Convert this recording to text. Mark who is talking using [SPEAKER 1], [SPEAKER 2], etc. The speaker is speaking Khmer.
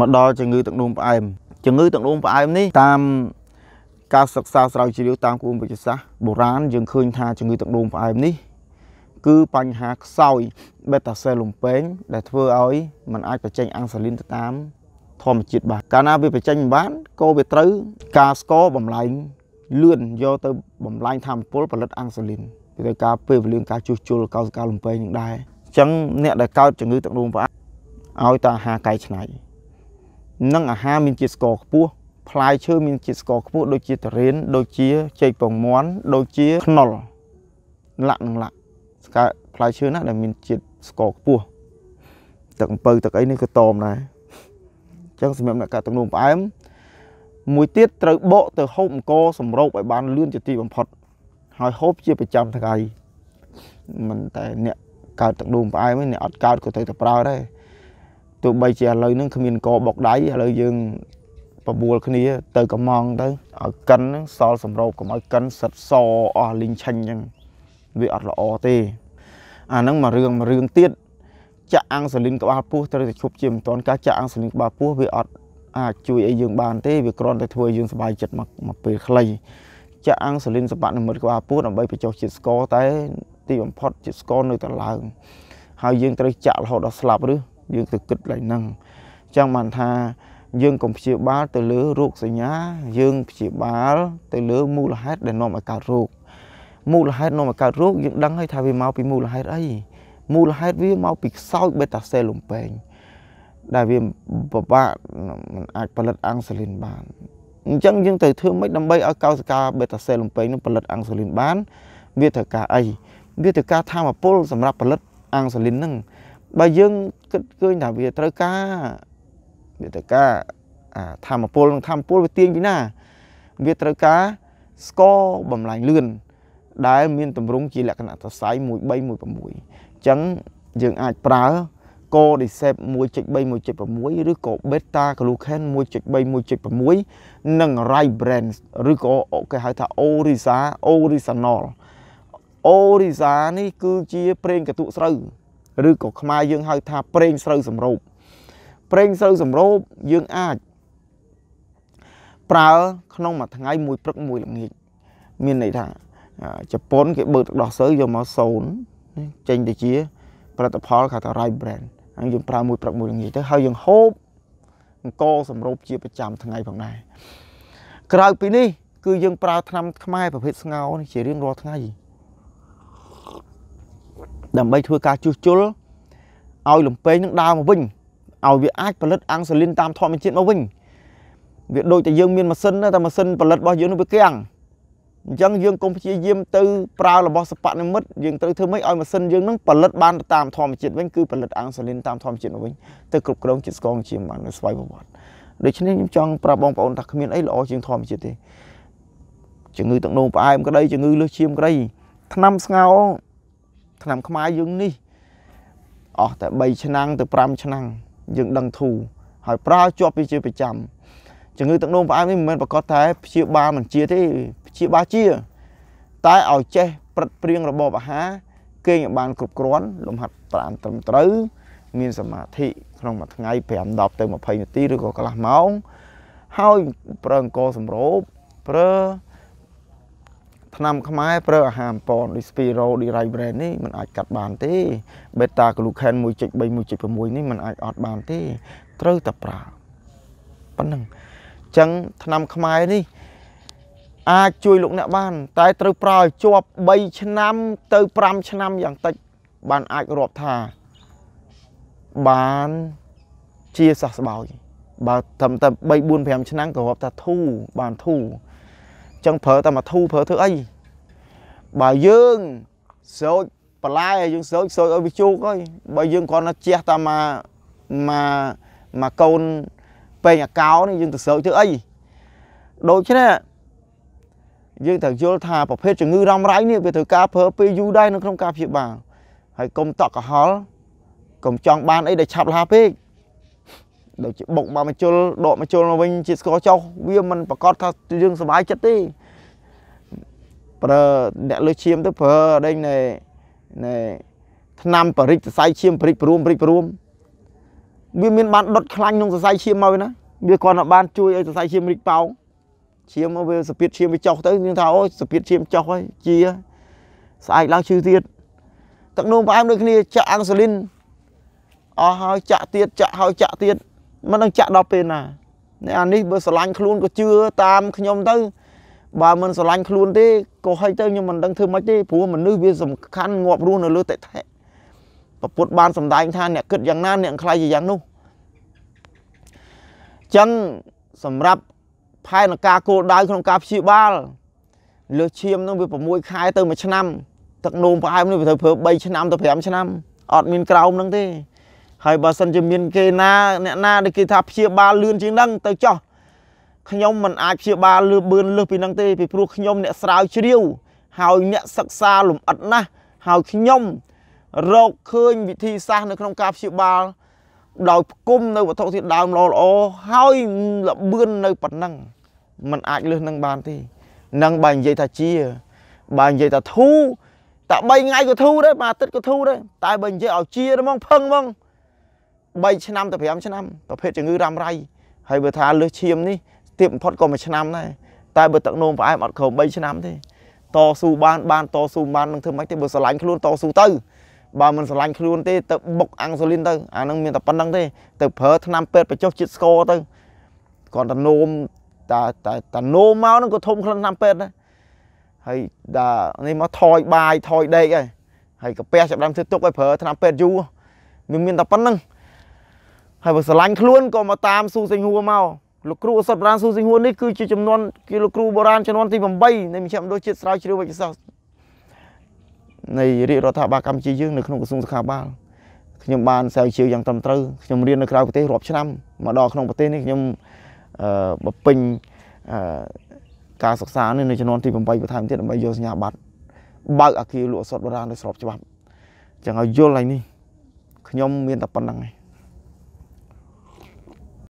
[SPEAKER 1] មកដល់ជំងឺទឹកនោមផ្អែមជំងឺទឹកនោមផ្អែមនេះតាមការសិក្សាស្រាវជ្រាវតាមគូមវិទ្យាសាស្ត្របុរាណយើងឃើញថាជំងឺទឹកនោមផ្អែមនេះគឺបញ្ហាខ្សោយបេតាសែលលំពេងដែលធ្វើឲ្យมันអាចបញ្ចេញអាំងសាលីនទៅតាមធម្មជាតិបានកាលណាវាបញ្ចេញមិនបានក៏វាត្រូវការស្ករបំលែងលឿនយកទៅបំលែងធម្មពលផលិតអាំងសាលីនវាត្រូវការពេលវេលាការជួសជុលកោសិកាលំពេងនឹងដែរអញ្ចឹងអ្នកដែលកើតជំងឺទឹកនោមផ្អែមឲ្យតែអាហារកែច្នៃ និងអាហារមានជាតិស្ករខ្ពស់ផ្លែឈើមានជាតិស្ករខ្ពស់ដូចជាតារ៉េនដូចជាចេកពងមាន់ដូចជាខ្នុរលាក់និងលាក់ស្កាផ្លែឈើណាដែលមានជាតិស្ករខ្ពស់ទឹកអំពៅទឹកអីនេះក៏តមដែរអញ្ចឹងសម្រាប់អ្នកកាត់ទឹកនោមផ្អែមមួយទៀតត្រូវបកទៅហូបអង្គសម្រូបឲ្យបានលឿនជាទីបំផុត ហើយហូបជាប្រចាំថ្ងៃមិនតែអ្នកកើតទឹកនោមផ្អែមទេអ្នកអត់កើតក៏ត្រូវតែប្រើដែរ ទោះបីជាឥឡូវហ្នឹងគ្មានកបុកដៃឥឡូវយើងបបួលគ្នាទៅកំងទៅឲ្យកិនសល់សម្រូបកុំឲ្យកិនសិតសអស់លីងឆាញ់អញ្ចឹងវាអត់ល្អទេអាហ្នឹងមួយរឿងមួយរឿងទៀតចាក់អាំងសាលីនក្បាលពោះត្រូវតែឈប់ជាមិនទាន់ការចាក់អាំងសាលីនក្បាលពោះវាអត់អាចជួយឲ្យយើងបានទេវាគ្រាន់តែធ្វើឲ្យយើងសុបាយចិត្តមកមកពេលខ្លីចាក់អាំងសាលីនសម្បត្តិនិមិត្តក្បាលពោះដើម្បីបញ្ចុះជាតិស្ករតែទីបំផុតជាតិស្ករនៅតែឡើងហើយយើងត្រូវចាក់រហូតដល់ស្លាប់ឬ យើងទៅគិតឡើងហ្នឹងអញ្ចឹងបានថាយើងកុំព្យាបាលទៅលើរោគសញ្ញា យើងព្យាបាលទៅលើមូលហេតុដែលនាំឲ្យកើតរោគមូលហេតុនាំឲ្យកើតរោគយើងដឹងហើយថាវាមកពីមូលហេតុអីមូលហេតុវាមកពីខ្សោយបេតាសែលលំពេងដែលវាពិបាកมันអាចផលិតអាំងសាលីនបានអញ្ចឹងយើងត្រូវធ្វើម៉េចដើម្បីឲ្យកោសិកាបេតាសែលលំពេងនឹងផលិតអាំងសាលីនបាន វាត្រូវការអីវាត្រូវការធម៌ពលសម្រាប់ផលិតអាំងសាលីននឹង បើយើងគិតឃើញថាវាត្រូវការវាត្រូវការធម៌ពលនិងធម៌ពលវាទាញពីណា វាត្រូវការស្ករបំលាញលឿនដែលមានតម្រង់ជាលក្ខណៈសរសៃ1316អញ្ចឹងយើងអាចប្រើកូឌីសេប1.3 1.6ឬក៏ beta glucan 1.3 1.6និង Ribrance ឬក៏គេហៅថា Orisa Orisanol Orisa នេះគឺជាប្រេងកតុស្រូវ ឬក៏ខ្មែរយើងហៅថាប្រេងស្រូវសម្រូបប្រេងស្រូវសម្រូបយើងអាចប្រើក្នុងមួយថ្ងៃមួយព្រឹកមួយល្ងាចមានន័យថាជប៉ុនគេបើកទឹកដោះស្រូវយកមកសូនចេញទៅជាផលិតផលគេថា rice brand ហើយយើងប្រើមួយព្រឹកមួយល្ងាចទៅហើយយើងហូបអង្គសម្រូបជាប្រចាំថ្ងៃផងដែរក្រៅពីនេះ គឺយើងប្រើថ្នាំខ្មែរប្រភេទស្ងោរនេះជារៀងរាល់ថ្ងៃ ដើម្បីធ្វើការជួសជុលឲ្យលំពេងនឹងដើរមកវិញឲ្យវាអាចផលិតអាំងសាលីនតាមធម្មជាតិមកវិញវាដូចតែយើងមានម៉ាស៊ីនតែម៉ាស៊ីនផលិតរបស់យើងនឹងវាគាំងអញ្ចឹងយើងកុំព្យាយាមទៅប្រើរបស់សពនិមិត្តយើងត្រូវធ្វើម៉េចឲ្យម៉ាស៊ីនយើងនឹងផលិតបានតាមធម្មជាតិវិញគឺផលិតអាំងសាលីនតាមធម្មជាតិមកវិញទៅគ្រប់គ្រងជាតិស្ករជាបានស្វ័យប្រវត្តិដូច្នេះខ្ញុំចង់ប្រាប់បងប្អូនថាគ្មានអីល្អជាងធម្មជាតិទេជំងឺទឹកនោមផ្អែមក្តីជំងឺលើសឈាមក្តីថ្នាំស្ងោរ ថ្នាំខ្មែរយើងនេះអស់តែ3ឆ្នាំទៅ5ឆ្នាំយើងដឹងធូរហើយប្រើជាប់វាជាប្រចាំជំងឺទឹកនោមផ្អែមនេះមិនមែនប្រកាសតែព្យាបាលមិនជាទេព្យាបាលជា តែឲ្យចេះព្រឹត្តព្រៀងរបបអាហារគេងឲ្យបានគ្រប់គ្រាន់លំហាត់ប្រាណត្រឹមត្រូវ មានសមាធិក្នុងមួយថ្ងៃ5 10ទៅ20នាទីឬក៏កន្លះម៉ោងហើយប្រើអង្គសម្រូបប្រើ ថ្នាំខ្មែរប្រើអាហារអំពនដូច Spiro ដូច Rai Brand នេះมันអាចកាត់បានទេ Beta Glucan 1.3 1.6នេះมันអាចអត់បានទេ ត្រូវតែប្រើប៉ុណ្ណឹងអញ្ចឹងថ្នាំខ្មែរនេះអាចជួយលោកអ្នកបាន តែត្រូវប្រើឲ្យជាប់3ឆ្នាំទៅ5ឆ្នាំយ៉ាងតិចបានអាចរាប់ថាបានជាសះស្បើយបើត្រឹមតែ3 4 5ឆ្នាំក៏រាប់ថាធូរបានធូរ ចឹងប្រើតែមកធូរប្រើធ្វើអីបើយើងស្រោចបន្លែយើងស្រោចស្រោចឲ្យវាជោគហើយបើយើងគ្រាន់តែជះតែមកមកមកកូនពេញអាកោនេះយើងទៅស្រោចធ្វើអីដូច្នេះយើងត្រូវយល់ថាប្រភេទជំងឺរ៉ំរ៉ៃនេះវាត្រូវការប្រើពេលយូរដែរនៅក្នុងការព្យាបាលហើយកុំតក់កុហលកុំចង់បានអីដែលឆាប់លាពេក ដូចជាបុកមកមជុលដកមជុលមកវិញជាស្ករចុះវាមិនប្រកាសថាយើងសុបាយចិត្តទេប្រើអ្នកលើឈាមទៅប្រើដេញណែណែឆ្នាំបរិចសរសៃឈាមបរិចព្រមបរិចព្រមវាមានបានដុតខ្លាញ់ក្នុងសរសៃឈាមមកណាវាគ្រាន់តែបានជួយឲ្យសរសៃឈាមរីកប៉ោងឈាមមកវាសពាតឈាមវាចុះទៅយើងថាអូសពាតឈាមចុះហើយជាស្អែកឡើងឈឺទៀតទឹកនោមផ្អែមដូចគ្នាចាក់អាំងស៊ូលីនអស់ហើយចាក់ទៀតចាក់ហើយចាក់ទៀត មិនដឹងចាក់ដល់ពេលណានេះអានេះបើស្រឡាញ់ខ្លួនក៏ជឿតាមខ្ញុំទៅបើមិនស្រឡាញ់ខ្លួនទេក៏ហិចទៅខ្ញុំមិនដឹងធ្វើម៉េចទេព្រោះមនុស្សវាសំខាន់ងាប់រស់នៅលើតិថិប្រពុតបានសម្ដែងថាអ្នកគិតយ៉ាងណាអ្នកខ្លាយជាយ៉ាងនោះចឹងសម្រាប់ផែនការគោលដៅក្នុងការព្យាបាលលើសឈាមនឹងវា6ខែទៅ1ឆ្នាំទឹកនោមផ្អែមនេះវាត្រូវប្រើ3ឆ្នាំទៅ5ឆ្នាំអត់មានក្រោមនឹងទេ ហើយបើសិនជាមានគេណាអ្នកណាដែលគេថាព្យាបាលលឿនជាងហ្នឹងទៅចោះខ្ញុំមិនអាចព្យាបាលលឿនបឿនលើសពីហ្នឹងទេពីព្រោះខ្ញុំអ្នកស្រាវជ្រាវហើយអ្នកសិក្សាលម្អិតណាស់ហើយខ្ញុំរកឃើញវិធីសាស្ត្រនៅក្នុងការព្យាបាលដោយផ្គុំនៅវត្ថុធាតុដើមល្អល្អហើយលបឿននៅប៉ុណ្ណឹងมันអាចលើសនឹងបានទេនឹងបើនិយាយថាជាបើនិយាយថាធូតែ3ថ្ងៃក៏ធូដែរមួយអាទិត្យក៏ធូដែរតែបើនិយាយឲ្យជាហ្មងផឹងហ្មង 3ឆ្នាំទៅ5ឆ្នាំប្រភេទជំងឺរ៉ាំរ៉ៃហើយបើថាលើសឈាមនេះទៀបបំផុតក៏មួយឆ្នាំដែរតែបើទឹកនោមផ្អែមអត់ក្រោម3ឆ្នាំទេតស៊ូបានបានតស៊ូបាននឹងធ្វើម៉េចទេបើស្រឡាញ់ខ្លួនតស៊ូទៅបើមិនស្រឡាញ់ខ្លួនទេទៅបុកអាំងសូលីនទៅអានឹងមានតែប៉ុណ្្នឹងទេទៅប្រើថ្នាំពេទ្យបញ្ចុះជាតិស្ករទៅគាត់តែនោមតាតាតានោមមកនឹងក៏ធំក្លិនថ្នាំពេទ្យដែរហើយដល់នេះមកថយបាយថយដេកហើយហើយកាពះចាប់ដើមធ្វើទុកឲ្យប្រើថ្នាំពេទ្យយូរវាមានតែប៉ុណ្្នឹង ហើយបើស្រឡាញ់ខ្លួនក៏មកតាមស៊ូសេងហួរមកលោកគ្រូអសតបុរាណស៊ូសេងហួរនេះគឺជាចំនួនគឺលោកគ្រូបុរាណចំនួនទី8នៃមជ្ឈមណ្ឌលជាតិស្រាវជ្រាវវិទ្យាសាស្ត្រនៃរាជរដ្ឋាភិបាលកម្ពុជាយើងនៅក្នុងក្រសួងសុខាភិបាលខ្ញុំបានស្រាវជ្រាវយ៉ាងត្រឹមត្រូវខ្ញុំរៀននៅក្រៅប្រទេសរាប់ឆ្នាំមកដល់ក្នុងប្រទេសនេះខ្ញុំអឺបំពេញអឺការសិក្សានេះនៅចំនួនទី8បន្ថែមទៀតដើម្បីយកសញ្ញាបត្របើកអាគារលក់សុទ្ធបុរាណដោយស្របច្បាប់ចឹងឲ្យយល់ហើយនេះខ្ញុំមានតែប៉ុណ្្នឹងឯង